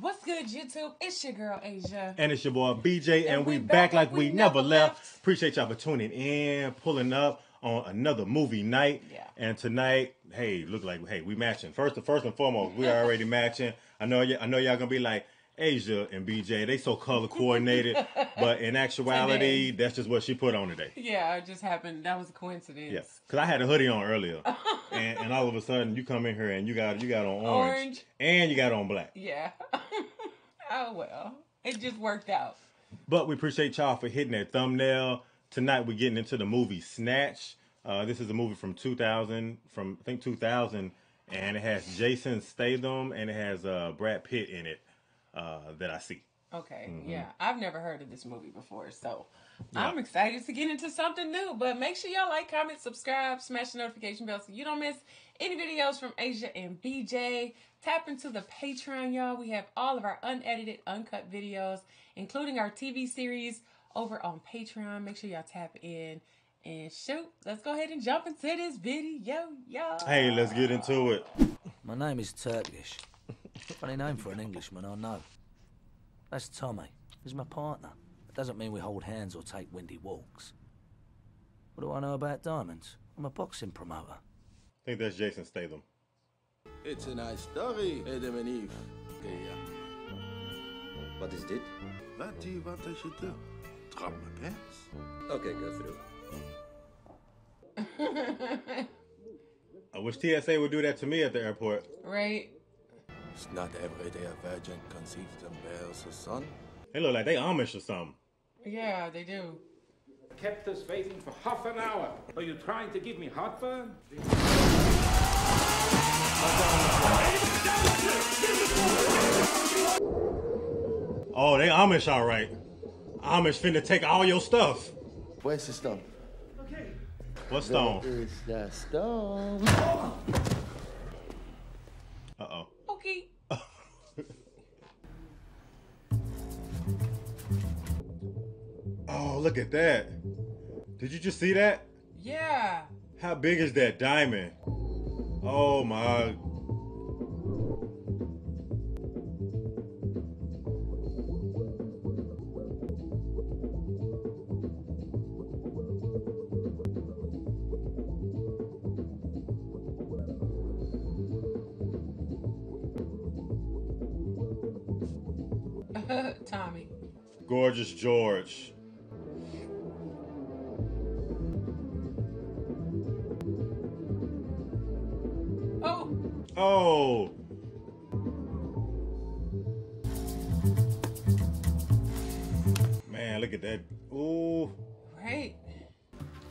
What's good, YouTube? It's your girl Asia. And it's your boy BJ, and, we, back, like we, never left. left. Appreciate y'all for tuning in, pulling up on another movie night. Yeah. And tonight, hey, look like hey, we matching. First, first and foremost, we are already matching. I know, y- I know y'all gonna be like Asia and BJ. They so color coordinated, but in actuality, that's just what she put on today. Yeah, it just happened. That was a coincidence. Yeah, cause I had a hoodie on earlier, and, and all of a sudden you come in here and you got you got on orange, Orange. and you got on black. Yeah. Oh well, it just worked out. But we appreciate y'all for hitting that thumbnail. Tonight we're getting into the movie Snatch. Uh, this is a movie from 2000, from I think 2000, and it has Jason Statham and it has uh, Brad Pitt in it uh, that I see. Okay, yeah. I've never heard of this movie before, so I'm excited to get into something new. But make sure y'all like, comment, subscribe, smash the notification bell so you don't miss any videos from Asia and BJ. Tap into the Patreon, y'all. We have all of our unedited, uncut videos, including our TV series over on Patreon. Make sure y'all tap in and shoot. Let's go ahead and jump into this video, y'all. Hey, let's get into it. My name is Turkish. Funny name for an Englishman, I know. That's Tommy. He's my partner. It doesn't mean we hold hands or take windy walks. What do I know about diamonds? I'm a boxing promoter. I think that's Jason Statham. It's a nice story, Adam and Eve. Okay, yeah. What is it? What do you want I should do? Drop my pants? Okay, go through. I wish TSA would do that to me at the airport. Right? It's not every day a virgin conceives and bears a son. They look like they Amish or something. Yeah, they do. kept us waiting for half an hour. Are you trying to give me heartburn? Amish all right. Amish finna take all your stuff. Where's the stone? Okay. What stone? Is the stone? Uh oh. Okay. Oh, look at that. Did you just see that? Yeah. How big is that diamond? Oh my. Tommy. Gorgeous George. Oh, Oh. Man, look at that. Ooh. right.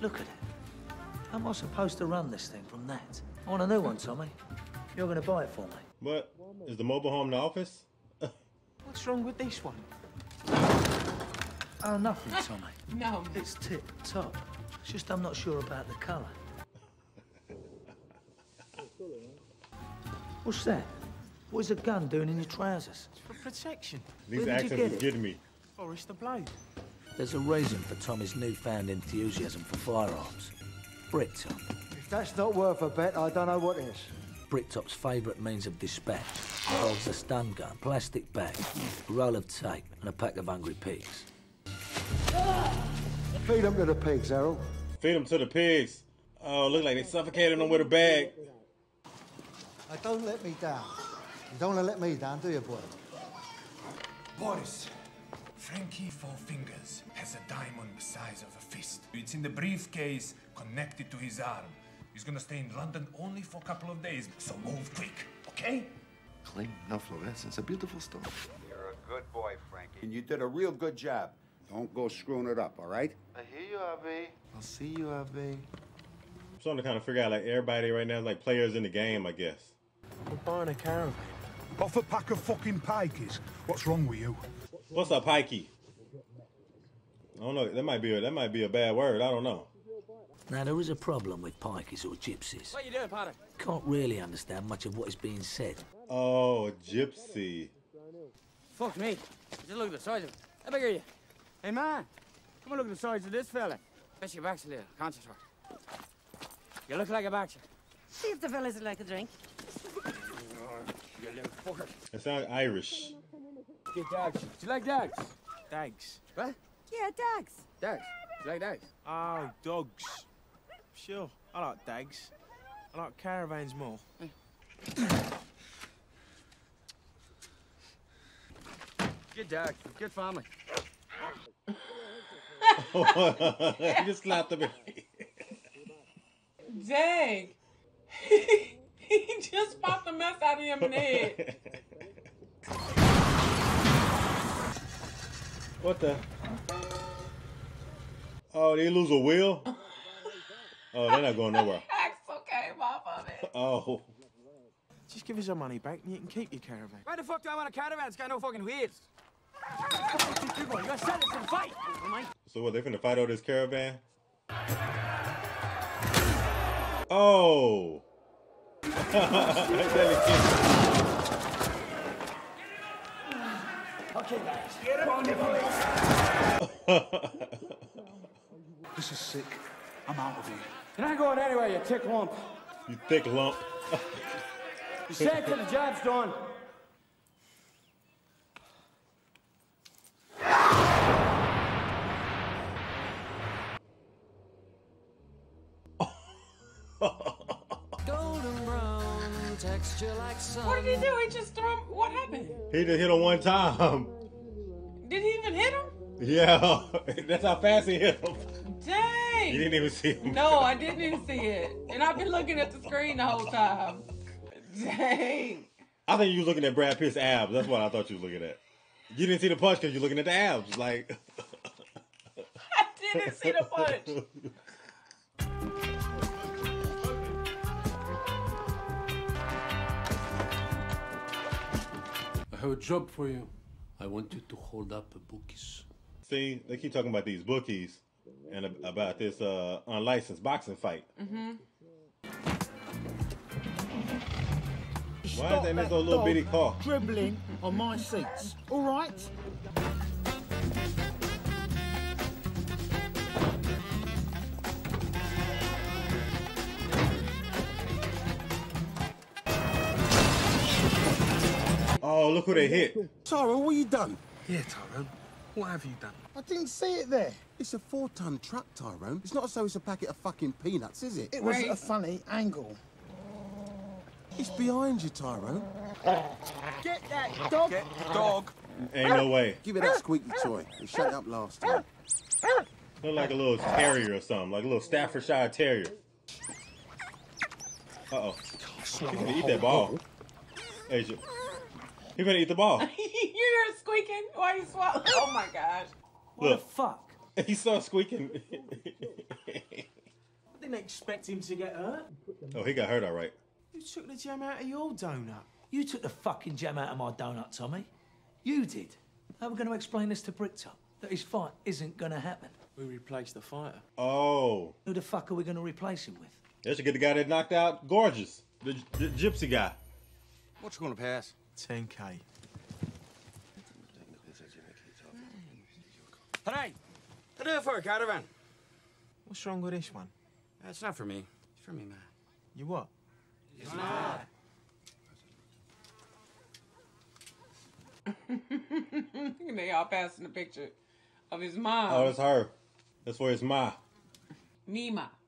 Look at it. How am I supposed to run this thing from that? I want a new one, Tommy. You're going to buy it for me. What? Is the mobile home the office? What's wrong with this one? Oh, nothing, Tommy. No. It's tip top. It's just I'm not sure about the colour. What's that? What is a gun doing in your trousers? For protection. These Where did you accents get is it? getting me. Boris the Blade. There's a reason for Tommy's newfound enthusiasm for firearms. Bricktop. If that's not worth a bet, I don't know what is. Bricktop's favourite means of dispatch involves a stun gun, plastic bag, a roll of tape, and a pack of hungry pigs. Feed them to the pigs, Errol. Feed them to the pigs. Oh, look like they suffocated them with a bag. Now, don't let me down. You don't want to let me down, do you, boy? Boris, Frankie Four Fingers has a diamond the size of a fist. It's in the briefcase connected to his arm. He's gonna stay in London only for a couple of days, so move quick, okay? Clean, no fluorescence, It's a beautiful stone. You're a good boy, Frankie. And you did a real good job. Don't go screwing it up, all right? I hear you, Avi. I'll see you, Avi. I'm starting to kind of figure out like everybody right now is like players in the game, I guess. We're buying a caravan. Off a pack of fucking pikeys. What's wrong with you? What's up, Pikey? I don't know. That might be a, that might be a bad word. I don't know. Now, there is a problem with pikeys or gypsies. What you doing, Potter? Can't really understand much of what is being said. Oh, a gypsy. Fuck me. Just look at the size of it. How big are you? Hey, man. Come and look at the size of this fella. Bet your back's a little. Concentrate. You look like a boxer. See if the fellas would like a drink. You little fucker. It sounds Irish. Get dogs. Do you like dogs? Dags. What? Yeah, dogs. Dogs. Do you like dogs? Oh, dogs. Sure, I like dags. I like caravans more. Good dog. Good family. he just slapped him. Dang. he just popped the mess out of him in the head. What the? Oh, they lose a wheel? Oh, they're not going nowhere. Axel came off of it. Oh. Just give us our money back and you can keep your caravan. Why the fuck do I want a caravan? It's got no fucking wheels. You gotta sell it to fight. So what, they finna fight over this caravan? Oh. Okay, guys. get him. This is sick. I'm out of here. You're not going anywhere, you tick lump. you thick lump. You stay till the job's done. Golden brown texture like sun. What did he do? He just threw him. What happened? He just hit him one time. Did he even hit him? Yeah, that's how fast he hit him. Dang. You didn't even see him. No, I didn't even see it. And I've been looking at the screen the whole time. Dang. I think you was looking at Brad Pitt's abs. That's what I thought you was looking at. You didn't see the punch because you're looking at the abs. Like, I didn't see the punch. I have a job for you. I want you to hold up a bookies. see, they keep talking about these bookies and ab- about this uh, unlicensed boxing fight. Mm-hmm. Why is that in this little, little bitty car? Dribbling on my seats. All right. Oh, look who they hit. Tyrone, what you done? Yeah, Tyrone. What have you done? I didn't see it there. It's a four-ton truck, Tyrone. It's not as though it's a packet of fucking peanuts, is it? It was a funny angle. It's behind you, Tyrone. Get that dog. Get dog. Ain't no way. Give it that squeaky toy. It shut up last time. Look like a little terrier or something, like a little Staffordshire terrier. Uh oh. He's gonna eat that ball. Asia. He's gonna eat the ball. you hear it squeaking while you swallow. Oh my gosh. What Look. The fuck? He so squeaking. I didn't expect him to get hurt. oh, he got hurt all right. You took the jam out of your donut? You took the fucking jam out of my donut, Tommy. You did. How are we going to explain this to Bricktop? That his fight isn't going to happen. We replaced the fighter. Oh. Who the fuck are we going to replace him with? They should get the guy that knocked out Gorgeous, the, the gypsy guy. What you gonna pass? 10k. Hey, I do it for a caravan. What's wrong with this one? Uh, it's not for me. It's for me, man. You what? It's not. they all passing the picture of his mom. Oh, it's her. That's for his ma. Mima.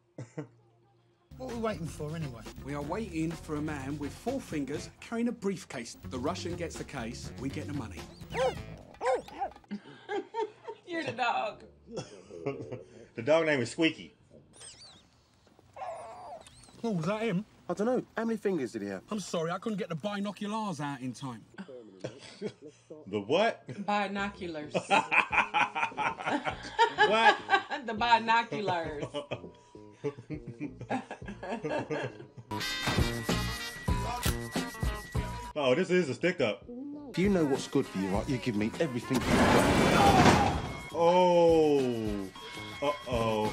What are we waiting for anyway? We are waiting for a man with four fingers carrying a briefcase. The Russian gets the case, we get the money. You're the dog. the dog name is Squeaky. Oh, was that him? I don't know. How many fingers did he have? I'm sorry, I couldn't get the binoculars out in time. The what? Binoculars. what? the binoculars. Oh, this is a stick up. If you know what's good for you, right, you give me everything you've got. Oh. Uh oh.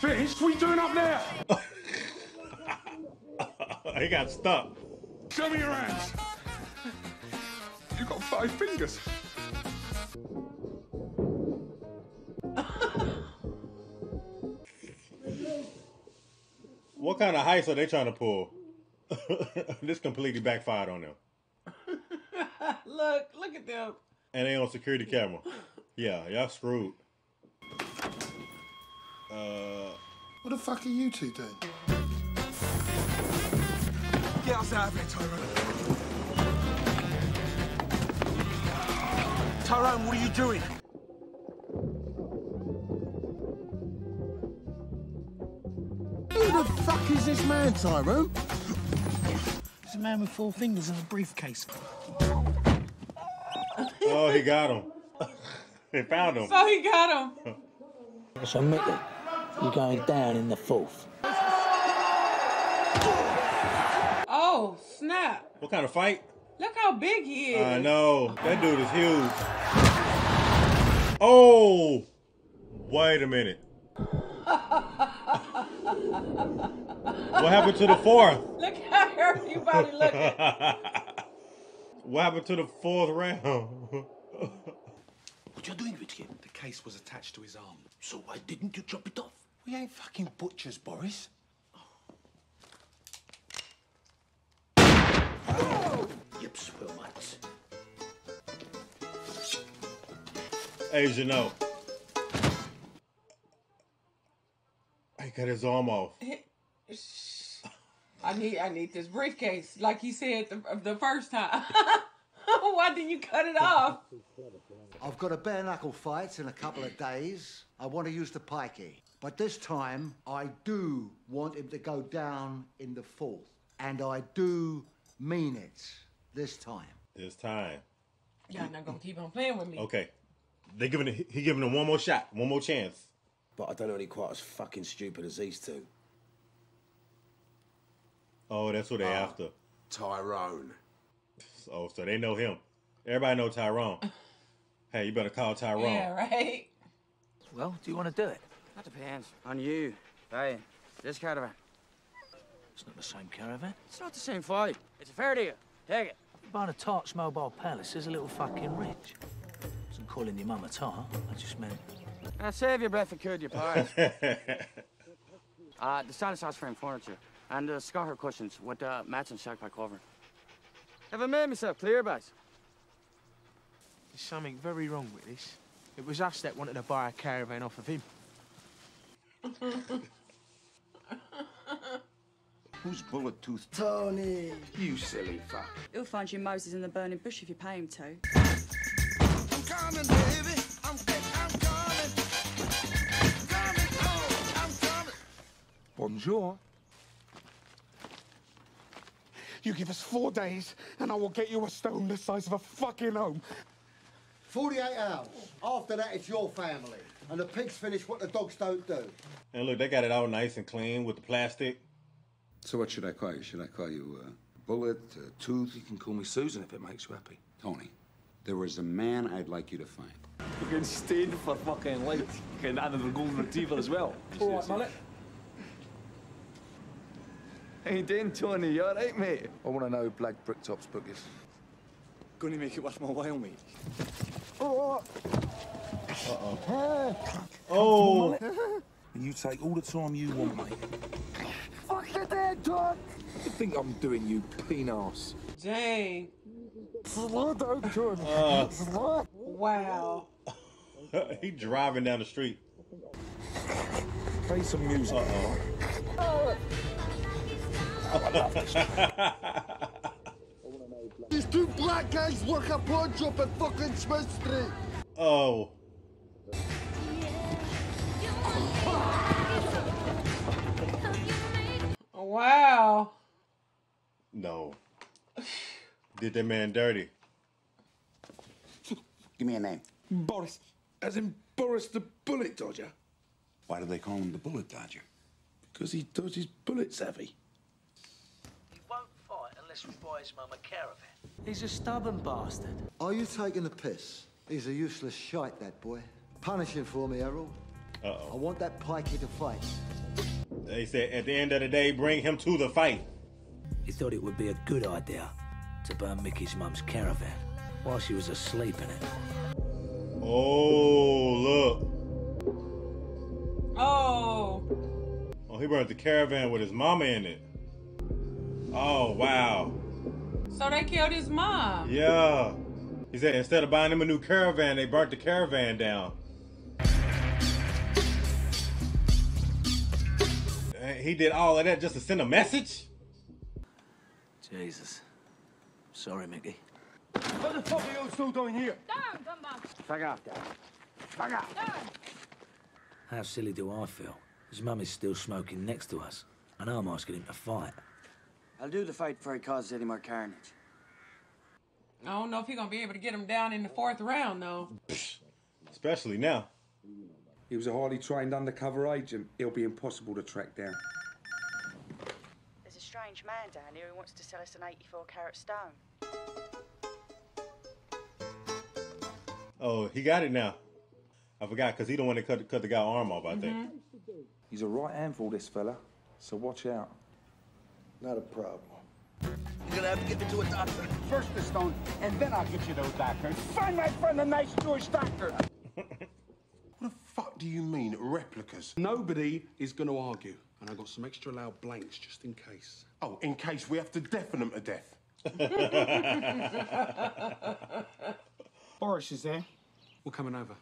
Finished? What are you doing up there? he got stuck. Show me your hands. You got five fingers. What kind of heist are they trying to pull? this completely backfired on them. look, look at them. And they on security camera. Yeah, y'all screwed. Uh, What the fuck are you two doing? Get us out of here, Tyrone. Tyrone, what are you doing? Who the fuck is this man, Tyrone? It's a man with four fingers and a briefcase. oh, he got him. They found him. So he got him. So, Mickey, you're going down in the fourth. Oh, snap. What kind of fight? Look how big he is. I know. That dude is huge. Oh! Wait a minute. What happened to the fourth? Look how everybody looking. What happened to the fourth round? What you doing with him? The case was attached to his arm. So why didn't you chop it off? We ain't fucking butchers, Boris. Yips, well, mate. Asia, no. He cut his arm off. I need I need this briefcase, like he said the, the first time. Why didn't you cut it off? I've got a bare knuckle fight in a couple of days. I want to use the pikey. But this time, I do want him to go down in the fourth. And I do mean it this time. This time. Y'all not gonna keep on playing with me. Okay. They giving it, he giving him one more shot, one more chance. But I don't know any quite as fucking stupid as these two. Oh, that's what they Ah. after. Tyrone. Oh, so they know him. Everybody know Tyrone. hey, you better call Tyrone. Yeah, right. Well, do you want to do it? That depends on you. Hey, this caravan. It's not the same caravan. It's not the same fight. It's a fair deal. Take it. Buying a Tart's mobile palace is a little fucking rich. Wasn't calling your mum a tart. I just meant. Uh, save your breath and could your pie. uh, the Silence House frame furniture and the Scotter cushions with uh, matching shack by cover. Have I made myself clear, boys? There's something very wrong with this. It was us that wanted to buy a caravan off of him. Who's bullet tooth? Tony, you silly fuck. He'll find you Moses in the burning bush if you pay him to. Coming, baby. I'm, I'm coming. Coming, oh, I'm coming. Bonjour. You give us four days, and I will get you a stone the size of a fucking home. 48 hours. After that, it's your family. And the pigs finish what the dogs don't do. And look, they got it all nice and clean with the plastic. So what should I call you? Should I call you uh, Bullet, uh, Tooth? You can call me Susan if it makes you happy. Tony, there was a man I'd like you to find. You can stain for fucking light. You can add a golden retriever as well. All right, mullet. How you doing, Tony? You all right, mate? I want to know who Black Bricktop's book is. Gonna make it worth my while, mate. Oh. Uh-oh. And you take all the time you want, mate. Fuck your dad, John! You think I'm doing you penis? Dang. Slow down, John. Uh. Slow. Wow. he driving down the street. Play some music. Uh-oh. These two black guys work a pawn shop at fucking Smith Street. oh. Wow. No. Did that man dirty. Give me a name. Boris. As in Boris the Bullet Dodger. Why do they call him the Bullet Dodger? Because he dodges bullets, heavy. He won't fight unless we buy his mum a caravan. He's a stubborn bastard. Are you taking the piss? He's a useless shite, that boy. Punish him for me, Errol. Uh-oh. I want that pikey to fight. They said at the end of the day, bring him to the fight. He thought it would be a good idea to burn Mickey's mum's caravan while she was asleep in it. Oh, look. Oh. Oh, he burned the caravan with his mama in it. Oh, wow. So they killed his mom. Yeah. He said instead of buying him a new caravan, they burnt the caravan down. And He did all of that just to send a message? Jesus. Sorry, Mickey. What the fuck are you still doing here? Don't, come on. Fuck off, Dad. Fuck off. How silly do I feel? His mum is still smoking next to us. I know I'm asking him to fight. I'll do the fight before he causes any more carnage. I don't know if he's gonna be able to get him down in the fourth round though. Especially now. He was a highly trained undercover agent. He'll be impossible to track down. There's a strange man down here who wants to sell us an 84 carat stone. Oh, he got it now. I forgot because he don't want to cut cut the guy arm off. I think. Mm-hmm. He's a right handful, this fella. So watch out. Not a problem. You're gonna have to get me to a doctor. First the stone, and then I'll get you to a doctor. Find my friend a nice Jewish doctor. What the fuck do you mean, replicas? Nobody is going to argue, and I've got some extra loud blanks just in case. Oh, in case we have to deafen them to death. Boris is there. We're coming over.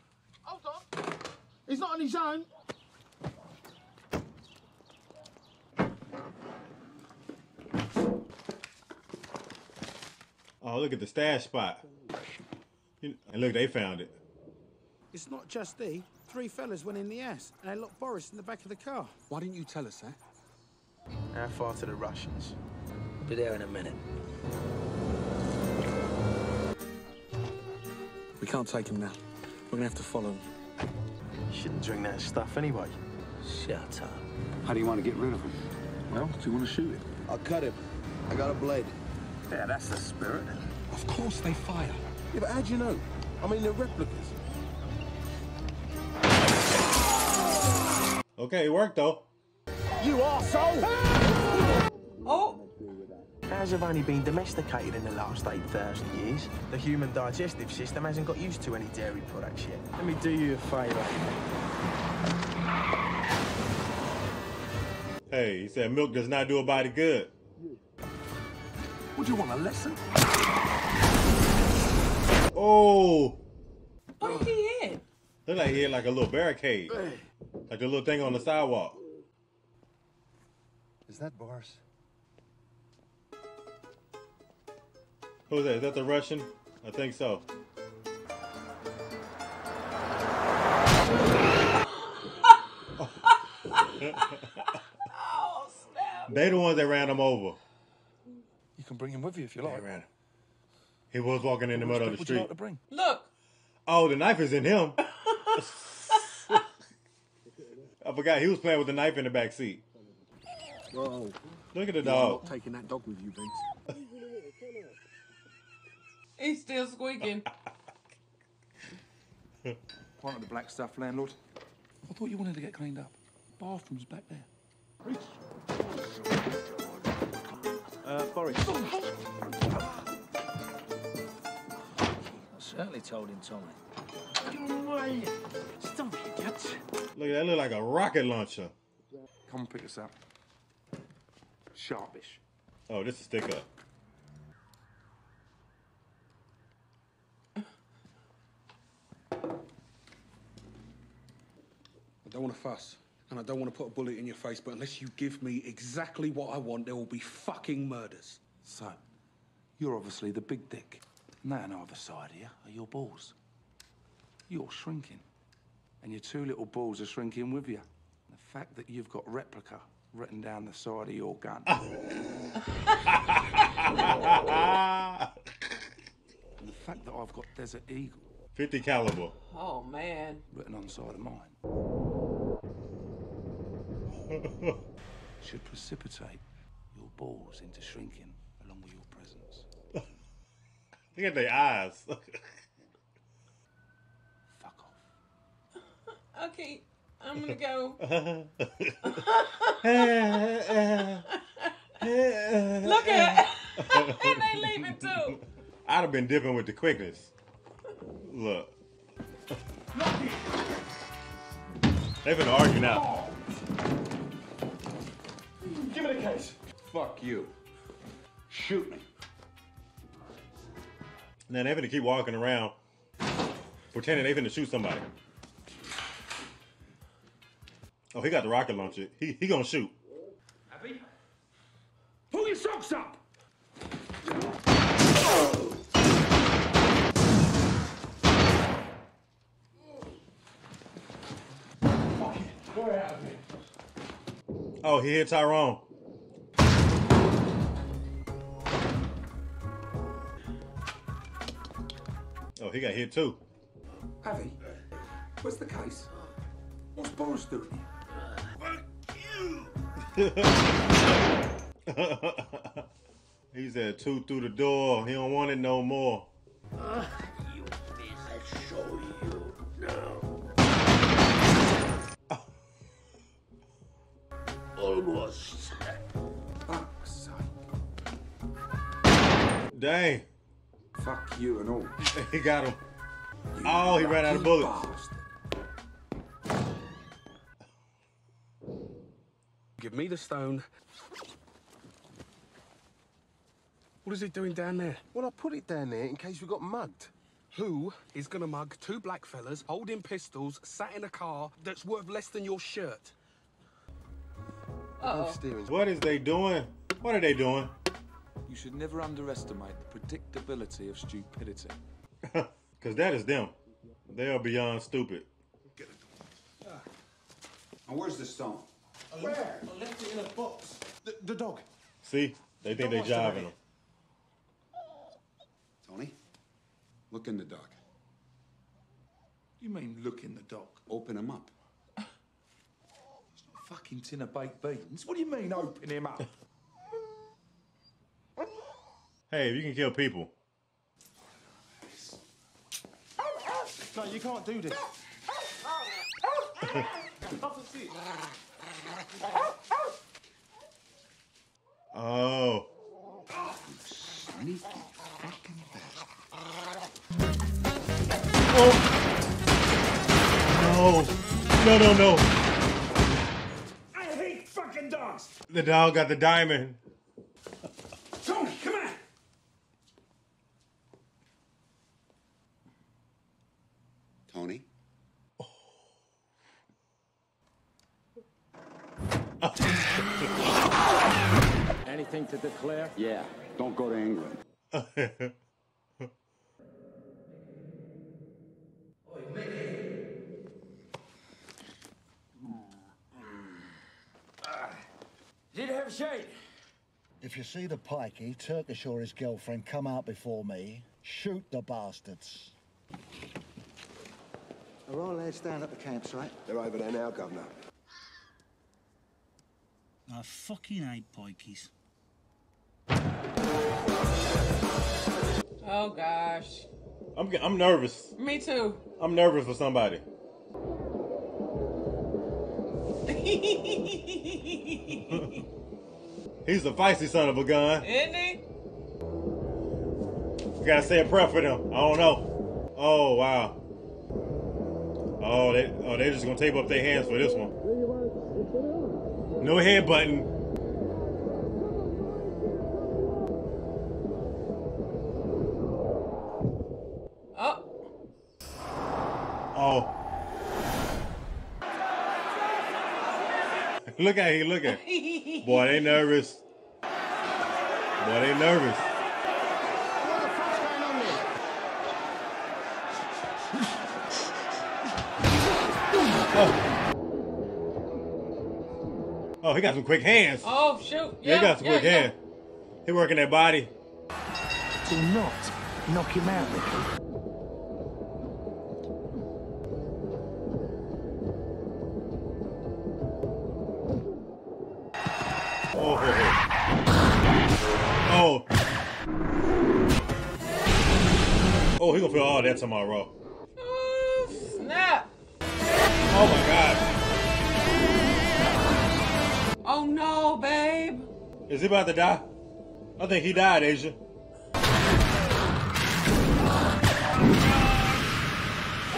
Hold on. He's not on his own. Oh, look at the stash spot. And look, they found it. It's not just he. Three fellas went in the ass, and they locked Boris in the back of the car. Why didn't you tell us that? How far to the Russians? We'll be there in a minute. We can't take him now. We're going to have to follow him. You shouldn't drink that stuff anyway. Shut up. How do you want to get rid of him? Well, do you want to shoot him? I'll cut him. I got a blade. Yeah, that's the spirit. Of course they fire. Yeah, but how'd you know? I mean, they're replicas. Okay, it worked though. You arsehole! Oh! Cows have only been domesticated in the last 8,000 years. The human digestive system hasn't got used to any dairy products yet. Let me do you a favour. Hey, he said milk does not do a body good. Would you want a lesson? Oh, What did he hit? look like he had like a little barricade, like a little thing on the sidewalk. Is that Boris? Who's that? Is that the Russian? I think so. Oh snap! They the ones that ran him over. You can bring him with you if you like. ran him. He was walking in the Which middle of the would you street. like to bring? Look, Oh, the knife is in him. I forgot he was playing with the knife in the back seat. Whoa. Look at the You're dog. not taking that dog with you, Vince. he's still squeaking. Part of the black stuff, landlord. I thought you wanted to get cleaned up. Bathroom's back there. Uh, Boris. I certainly told him, Tommy. Stop, idiot. Look at that. Look like a rocket launcher. Come and pick us up. Sharpish. Oh, this is stick up. I don't want to fuss, and I don't want to put a bullet in your face, but unless you give me exactly what I want, there will be fucking murders. So, you're obviously the big dick. And that on either side here are your balls. You're shrinking. And your two little balls are shrinking with you. The fact that you've got replica written down the side of your gun. and the fact that I've got Desert Eagle 50 caliber. Oh man. written on the side of mine should precipitate your balls into shrinking along with your presence. Look at their eyes. Fuck off. Okay, I'm gonna go. Look at and they leaving too. I'd have been dipping with the quickness. Look. They finna argue now. Give me the case. Fuck you. Shoot me. Now they're gonna keep walking around, pretending they're gonna shoot somebody. Oh, he got the rocket launcher. He he gonna shoot. Avi? Pull your socks up! We're out of. Oh, he hit Tyrone. Oh, he got hit too. Avi, what's the case? What's Boris doing here? he said two through the door. He don't want it no more. you I'll show you now. Almost. Fuck's Dang. Fuck you and all. he got him. Oh, he ran out of bullets. Give me the stone. What is he doing down there? Well, I put it down there in case we got mugged. Who is gonna mug two black fellas holding pistols, sat in a car that's worth less than your shirt? Oh. What is they doing? What are they doing? You should never underestimate the predictability of stupidity. Because that is them. They are beyond stupid. And where's the stone? Where? I left it in a box. The, the dog. See? They think they Don't jiving the them. Tony, look in the dog. You mean look in the dock? Open him up. Fucking tin of baked beans. What do you mean open him up? Hey, if you can kill people. No, you can't do this. Oh. Oh. No. No, no, no. I hate fucking dogs! The dog got the diamond. Tony, come on! Tony? Anything? Yeah, don't go to England. Did you have a shade? If you see the pikey, Turkish or his girlfriend come out before me, shoot the bastards. Are our lads down at the campsite? They're over there now, Governor. I fucking hate pikeys. Oh gosh. I'm I'm nervous. Me too. I'm nervous for somebody. He's a feisty son of a gun. Isn't he? You gotta say a prayer for them. I don't know. Oh wow. Oh, they oh they just gonna tape up their hands for this one. No head button. Look at he look at. Boy, they nervous. Boy, they nervous. Oh. oh, he got some quick hands. Oh shoot. Yeah, he got some yeah, quick yeah. hands. He working that body. Do not knock him out, Oh, he gonna feel all that tomorrow. Oh, Snap. Oh my god. Oh no, babe. Is he about to die? I think he died, Asia.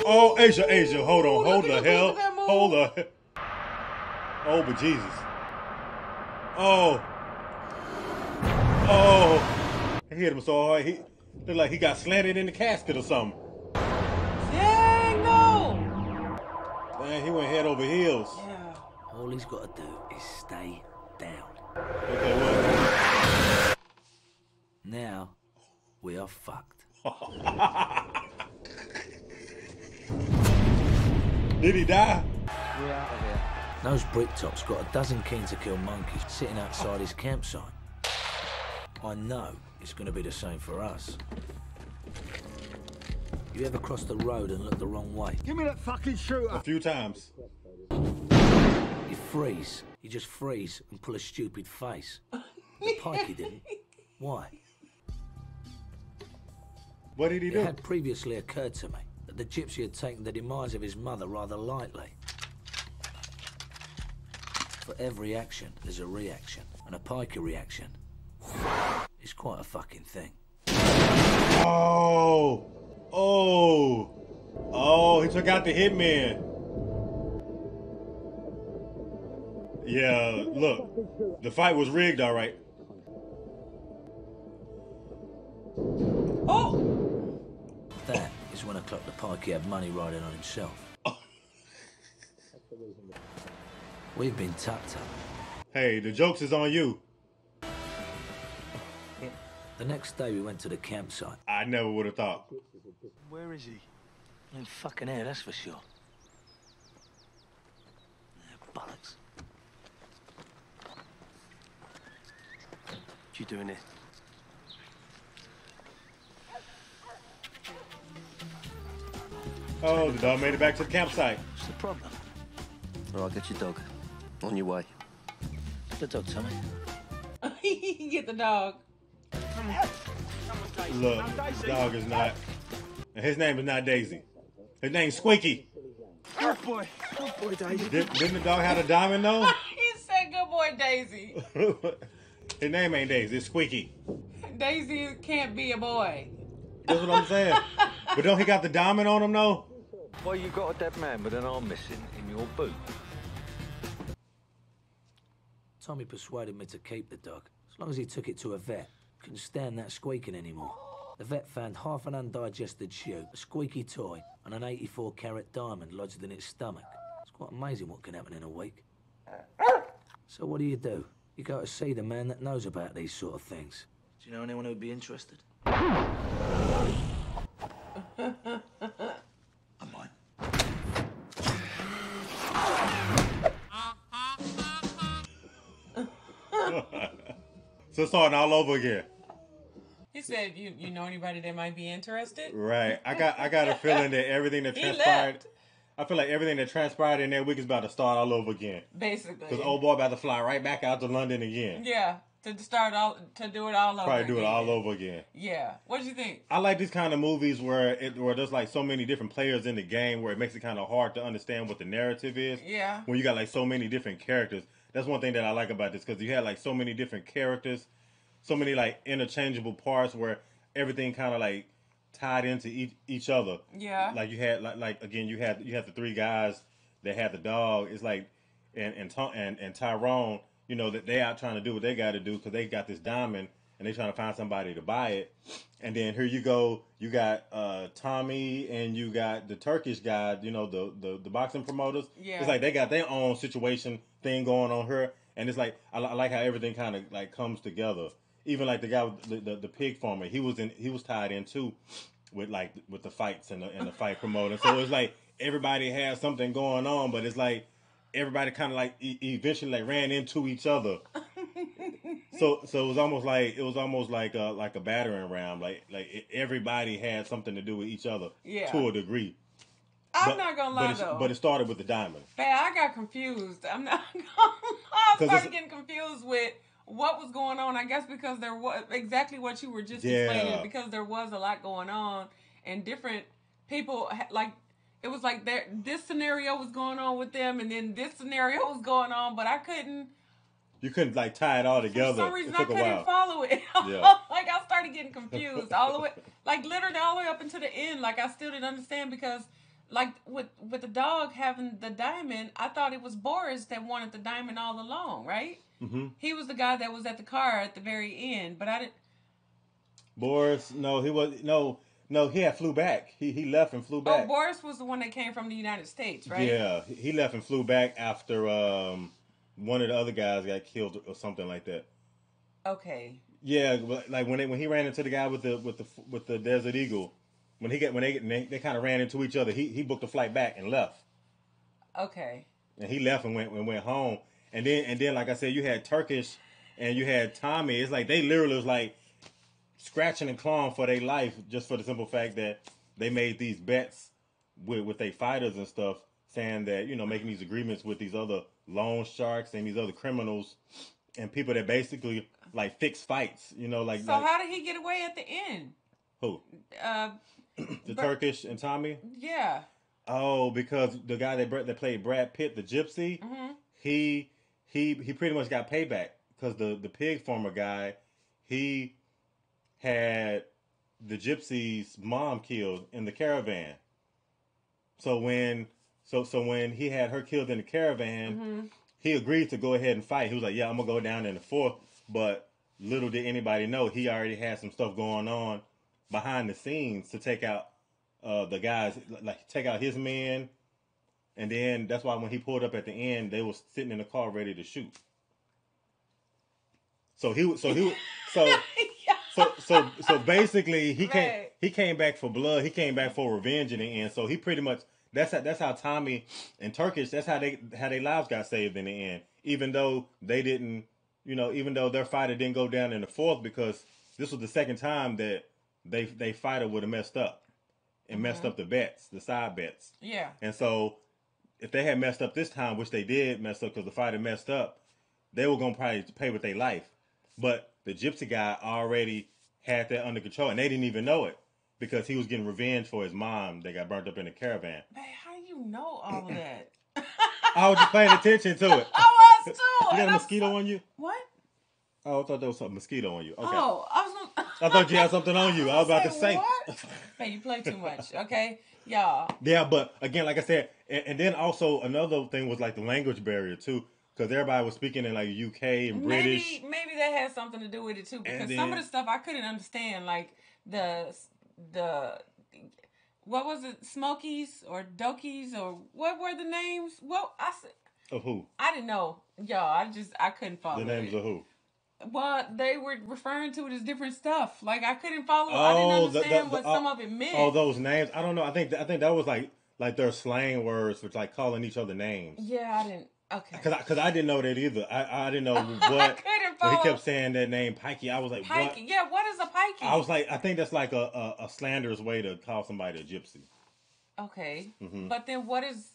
Oh, Asia, Asia, hold on, hold the hell, hold the. Oh, but Jesus. Oh. Oh. He hit him so hard. He Look like he got slanted in the casket or something. Dang no! Man, he went head over heels. Yeah. All he's got to do is stay down. Okay, what? Now, we are fucked. Did he die? We're out of here. Those Bricktop's got a dozen keen to kill monkeys sitting outside his campsite. I know it's going to be the same for us. You ever cross the road and look the wrong way? Give me that fucking shooter. A few times. You freeze. You just freeze and pull a stupid face. The pikey didn't. Why? What did he It do? had previously occurred to me that the gypsy had taken the demise of his mother rather lightly. For every action, there's a reaction, and a pikey reaction is quite a fucking thing. Oh, oh, oh! He took out the hitman. Yeah, look, the fight was rigged, all right. Oh! That is when I clocked the pikey had money riding on himself. We've been tucked up. Hey, the jokes is on you. The next day we went to the campsite. I never would have thought. Where is he? In fucking air, that's for sure. Yeah, bollocks. What you doing here? Oh, the dog made it back to the campsite. What's the problem? All right, get your dog. On your way. Get The dog, Tommy. Get the dog. Look, the dog is not. And his name is not Daisy. His name's Squeaky. Good boy. Good boy, Daisy. Did, didn't the dog have a diamond though? he said, "Good boy, Daisy." His name ain't Daisy. It's Squeaky. Daisy can't be a boy. That's what I'm saying. but don't he got the diamond on him though? Well, you got a dead man with an arm missing in your boot. Tommy persuaded me to keep the dog, as long as he took it to a vet. Couldn't stand that squeaking anymore. The vet found half an undigested shoe, a squeaky toy, and an 84 carat diamond lodged in its stomach. It's quite amazing what can happen in a week. So what do you do? You go to see the man that knows about these sort of things. Do you know anyone who'd be interested? So it's starting all over again. He said, "You you know anybody that might be interested?" Right. I got I got a feeling that everything that transpired. I feel like everything that transpired in that week is about to start all over again. Basically. Because old boy about to fly right back out to London again. Yeah, to start all to do it all over. Probably do it all over again. Yeah. What do you think? I like these kind of movies where it where there's like so many different players in the game where it makes it kind of hard to understand what the narrative is. Yeah. When you got like so many different characters. That's one thing that I like about this because you had like so many different characters, so many like interchangeable parts where everything kind of like tied into each each other. Yeah. Like you had like like again you had you had the three guys that had the dog. It's like and and and, and Tyrone, you know that they out trying to do what they got to do because they got this diamond and they're trying to find somebody to buy it. And then here you go, you got uh Tommy and you got the Turkish guy, you know the the, the boxing promoters. Yeah. It's like they got their own situation thing going on here, and it's like I, I like how everything kind of like comes together. Even like the guy with the, the, the pig farmer, he was in he was tied in too with like with the fights and the and the fight promoter. So it's like everybody has something going on, but it's like everybody kind of like e- eventually like ran into each other. So so it was almost like it was almost like a like a battering ram. Like like everybody had something to do with each other Yeah. to a degree. I'm But- not gonna but lie it's- though. But it started with the diamond. Man, I got confused. I'm not gonna lie. I started getting confused with what was going on. I guess because there was exactly what you were just Yeah. explaining. Because there was a lot going on, and different people like it was like there this scenario was going on with them, and then this scenario was going on, but I couldn't. You couldn't like tie it all together. For some reason, it I couldn't follow it. Yeah. like I started getting confused all the way, like literally all the way up until the end. Like I still didn't understand because, like with with the dog having the diamond, I thought it was Boris that wanted the diamond all along, right? hmm He was the guy that was at the car at the very end, but I didn't. Boris, no, he was no, no, he had flew back. He he left and flew Oh, back. Boris was the one that came from the United States, right? Yeah, he- he left and flew back after um one of the other guys got killed or something like that. Okay. Yeah, like when they, when he ran into the guy with the with the with the Desert Eagle, when he got when they they, they kind of ran into each other, he he booked a flight back and left. Okay. and he left and went and went home. And then and then like I said, you had Turkish and you had Tommy. It's like they literally was like scratching and clawing for their life just for the simple fact that they made these bets with with their fighters and stuff, saying that you know making these agreements with these other loan sharks and these other criminals and people that basically like fix fights. You know, like, So like how did he get away at the end? who Uh, the Bur- Turkish and Tommy. yeah. Oh, because the guy that that played Brad Pitt, the gypsy, hmm he he he pretty much got payback because the the pig farmer guy, he had the gypsy's mom killed in the caravan. So when so so when he had her killed in the caravan, Mhm. he agreed to go ahead and fight. He was like, "Yeah, I'm gonna go down in the fourth. But little did anybody know, he already had some stuff going on behind the scenes to take out uh, the guys, like take out his men. And then that's why when he pulled up at the end, they were sitting in the car ready to shoot. So he was, so he so so so so basically he came he came back for blood. He came back for revenge in the end. So he pretty much that's how that's how Tommy and Turkish that's how they how their lives got saved in the end. Even though they didn't, you know, even though their fighter didn't go down in the fourth because this was the second time that they they fighter would have messed up and messed Mhm. up the bets, the side bets. Yeah. And so, if they had messed up this time, which they did mess up because the fighter messed up, they were gonna probably pay with their life. But the gypsy guy already had that under control, and they didn't even know it because he was getting revenge for his mom that got burnt up in a caravan. Man, how do you know all of that? I was just paying attention to it. I was too. You got a mosquito on you? What? Oh, I thought there was some mosquito on you. Okay. Oh, I was. I thought you had something on you. I was about to say. What? Man, you play too much. Okay, y'all. Yeah, but again, like I said, and, and then also another thing was like the language barrier too, because everybody was speaking in like UK and British. Maybe maybe that had something to do with it too. Because And some of the stuff I couldn't understand, like the the what was it, Smokies or Dokies or what were the names? Well, I said Of who? I didn't know, y'all. I just I couldn't follow The names it. of who? Well, they were referring to it as different stuff. Like I couldn't follow. I didn't Oh, the- understand the- what the- some of it meant. Oh, those names. I don't know. I think I think that was like like their slang words for like calling each other names. yeah, I didn't. Okay. Cause I, cause I didn't know that either. I, I didn't know what. he kept saying that name Pikey, I was like, Pikey. what? Yeah, what is a pikey? I was like, I think that's like a, a, a slanderous way to call somebody a gypsy. okay, Mhm. but then what is?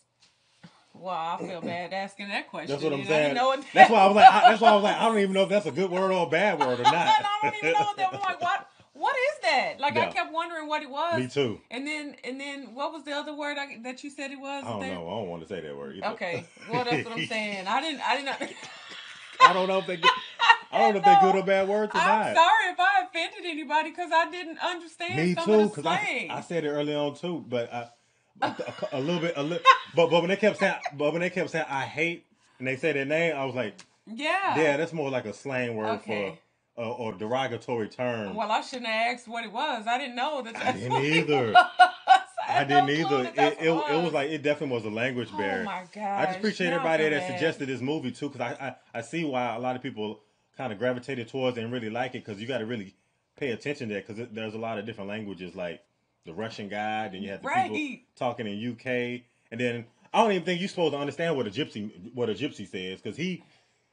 Well, I feel bad asking that question. That's what I'm and I didn't saying. That's why I was like, I, that's why I was like, I don't even know if that's a good word or a bad word or not. I don't even know what that. I'm like, what? That? Like I kept wondering what it was. Me too. And then and then what was the other word I, that you said it was? I don't know. I don't want to say that word either. Okay, well that's what I'm saying. I didn't. I didn't. I don't know if they. Good, I don't know if they're good or bad words or I'm not. sorry if I offended anybody because I didn't understand Me some too, because I. I said it early on too, but I, a, a, a little bit, a little, but but when they kept saying, but when they kept saying I hate, and they said their name, I was like, yeah. yeah, that's more like a slang word Okay. for, uh, or derogatory term. Well, I shouldn't have asked what it was. I didn't know that. I didn't either. was. I didn't either. that It, that's it, was like it definitely was a language barrier. Oh my god! I just appreciate everybody that suggested this movie too, because I, I I see why a lot of people kind of gravitated towards and really like it, because you got to really pay attention to that, because there's a lot of different languages, like the Russian guy, then you have the people talking in UK, and then I don't even think you're supposed to understand what a gypsy what a gypsy says, because he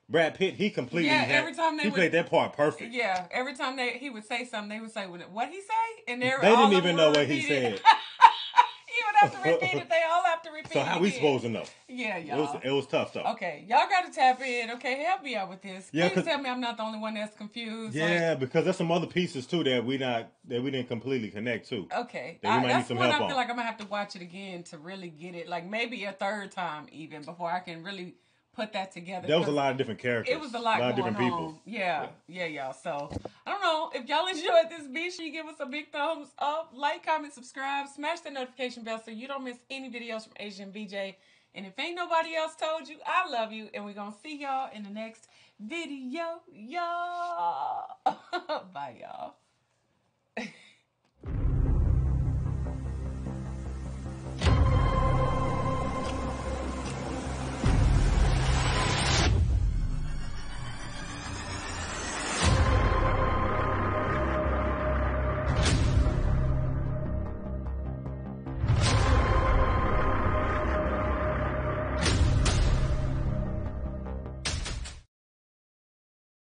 Brad Pitt he completely Yeah, had- every time they he would- played that part perfect. Yeah, every time they he would say something, they would say what he say, and they They didn't even know what he said. he would have to repeat it. They all have to repeat. It. So how we supposed to know? Yeah, It was y'all. it was tough though. Okay, y'all got to tap in. Okay, help me out with this. Yeah, Please tell me I'm not the only one that's confused. Yeah, because there's some other pieces too that we not that we didn't completely connect to. Okay, That we I- might need that's some help I on. feel like I'm gonna have to watch it again to really get it. Like maybe a third time even before I can really put that together. There was a lot of different characters. It was a lot, a lot of different on. people. Yeah, yeah, y'all. So I don't know if y'all enjoyed this. Be sure you give us a big thumbs up, like, comment, subscribe, smash the notification bell so you don't miss any videos from Asia and BJ. And if ain't nobody else told you, I love you, and we're gonna see y'all in the next video, y'all. Bye, y'all.